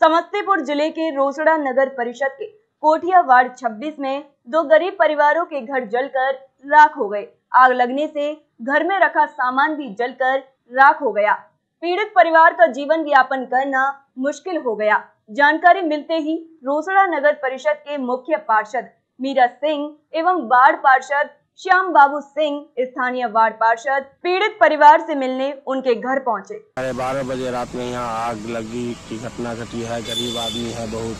समस्तीपुर ज़िले के रोसड़ा नगर परिषद के कोठिया वार्ड 26 में दो गरीब परिवारों के घर जलकर राख हो गए। आग लगने से घर में रखा सामान भी जलकर राख हो गया। पीड़ित परिवार का जीवन यापन करना मुश्किल हो गया। जानकारी मिलते ही रोसड़ा नगर परिषद के मुख्य पार्षद मीरा सिंह एवं वार्ड पार्षद श्याम बाबू सिंह, स्थानीय वार्ड पार्षद, पीड़ित परिवार से मिलने उनके घर पहुँचे। साढ़े बारह बजे रात में यहाँ आग लगी की घटना घटी है। गरीब आदमी है बहुत।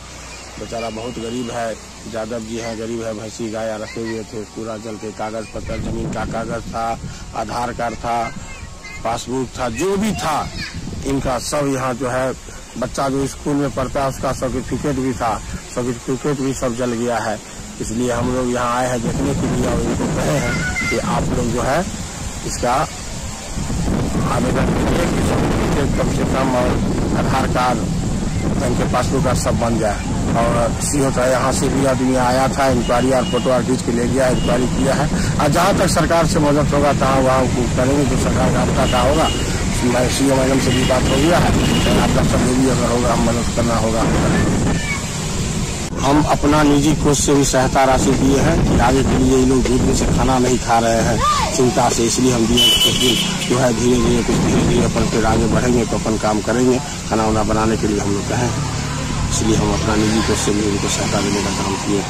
बेचारा बहुत गरीब है। यादव जी है, गरीब है, भैंसी गाया रखे हुए थे। पूरा जल के कागज़ पत्र ज़मीन का कागज़ था, आधार कार्ड था, पासबुक था, जो भी था, इनका सब यहाँ जो है, बच्चा जो स्कूल में पढ़ता है, उसका सर्टिफिकेट भी था। सर्टिफिकेट भी सब जल गया है। इसलिए हम लोग यहाँ आए हैं देखने के लिए और इनको कहे हैं कि आप लोग जो है इसका आवेदन करिए कि कम से कम और आधार कार्ड, बैंक के पासबुक का सब बन जाए। और किसी होता है यहाँ से भी आदमी आया था इंक्वायरी और फ़ोटो और खींच के ले गया इंक्वायरी किया है। और जहाँ तक सरकार से मदद होगा, तहाँ वहाँ करेंगे। जो सरकार का आपका का होगा सी एम से भी बात हो गया है। आपका सब भी अगर होगा, हम मदद करना होगा। हम अपना निजी कोष से भी सहायता राशि दिए हैं कि आगे के लिए ये लोग धीरे धीरे से खाना नहीं खा रहे हैं, चिंता से इसलिए हम दिए दिन जो है धीरे धीरे कुछ धीरे धीरे अपन फिर आगे बढ़ेंगे तो अपन काम करेंगे, खाना वाना बनाने के लिए हम लोग कहें इसलिए हम अपना निजी कोष से भी उनको सहायता देने का काम किए